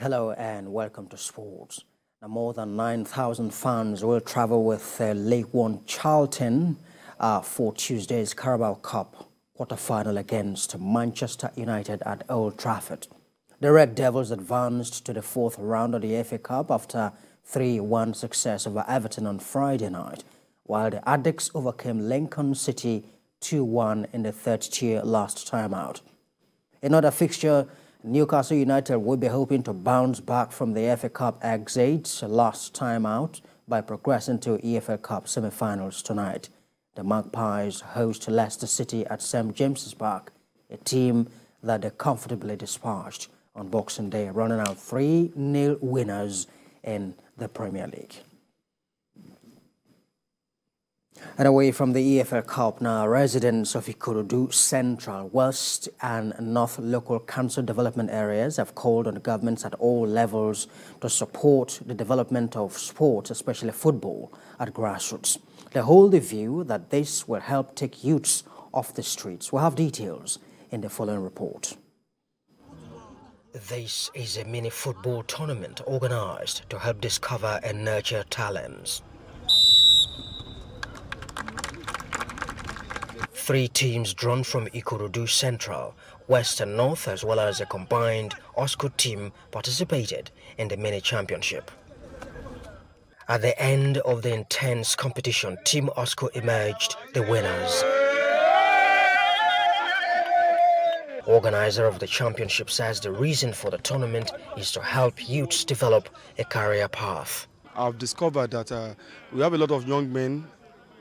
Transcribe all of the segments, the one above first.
Hello and welcome to sports. Now, more than 9,000 fans will travel with uh, One Charlton uh, for Tuesday's Carabao Cup quarter-final against Manchester United at Old Trafford. The Red Devils advanced to the fourth round of the FA Cup after 3-1 success over Everton on Friday night, while the Addicts overcame Lincoln City 2-1 in the third tier last time out. Another fixture, Newcastle United will be hoping to bounce back from the FA Cup exit last time out by progressing to EFL Cup semi-finals tonight. The Magpies host Leicester City at St James's Park, a team that they comfortably dispatched on Boxing Day, running out 3-0 winners in the Premier League. And away from the EFL Cup now, residents of Ikorodu Central, West and North local council development areas have called on governments at all levels to support the development of sports, especially football, at grassroots. They hold the view that this will help take youths off the streets. We'll have details in the following report. This is a mini football tournament organized to help discover and nurture talents. Three teams drawn from Ikorodu Central, West and North as well as a combined OSCO team participated in the mini championship. At the end of the intense competition, Team OSCO emerged the winners. Organizer of the championship says the reason for the tournament is to help youths develop a career path. I've discovered that uh, we have a lot of young men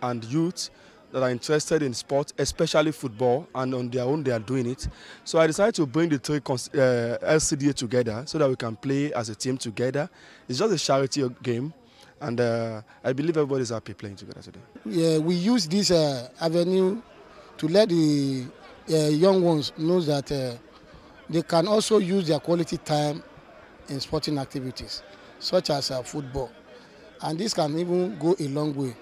and youths that are interested in sport, especially football, and on their own they are doing it. So I decided to bring the three uh, LCDA together so that we can play as a team together. It's just a charity game, and uh, I believe everybody's happy playing together today. Yeah, we use this uh, avenue to let the uh, young ones know that uh, they can also use their quality time in sporting activities, such as uh, football. And this can even go a long way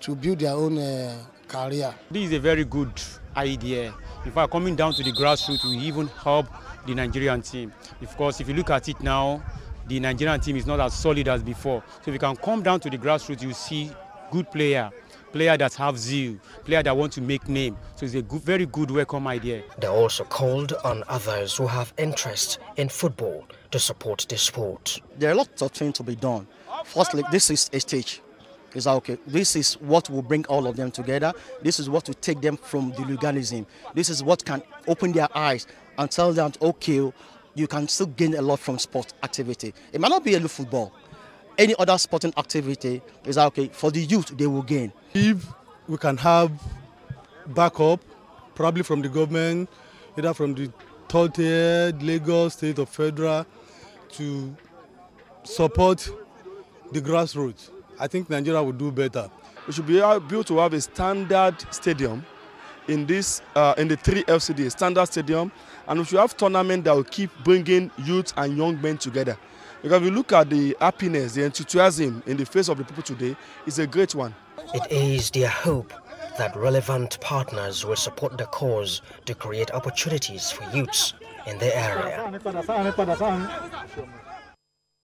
to build their own uh, career. This is a very good idea. In fact, coming down to the grassroots will even help the Nigerian team. Of course, if you look at it now, the Nigerian team is not as solid as before. So if you can come down to the grassroots, you see good player, player that have zeal, player that want to make name. So it's a good, very good welcome idea. They also called on others who have interest in football to support the sport. There are lots of things to be done. Firstly, this is a stage is okay, this is what will bring all of them together. This is what will take them from the legalism. This is what can open their eyes and tell them, okay, you can still gain a lot from sport activity. It might not be only football. Any other sporting activity is okay. For the youth, they will gain. If we can have backup, probably from the government, either from the third tier, Lagos, state or federal, to support the grassroots. I think Nigeria will do better. We should be able to have a standard stadium in this uh, in the three FCD standard stadium, and we should have tournament that will keep bringing youth and young men together. Because if you look at the happiness, the enthusiasm in the face of the people today, it's a great one. It is their hope that relevant partners will support the cause to create opportunities for youths in the area.